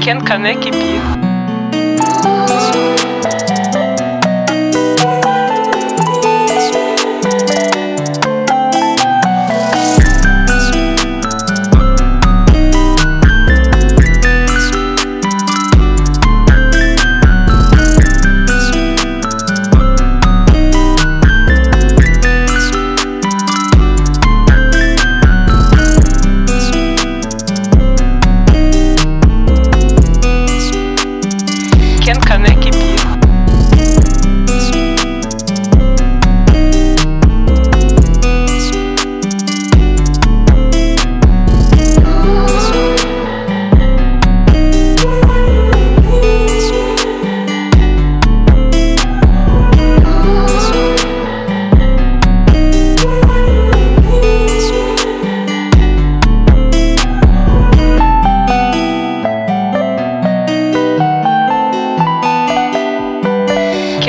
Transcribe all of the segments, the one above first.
Ken Kaneki Beer.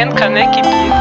Weekend Connect épisode.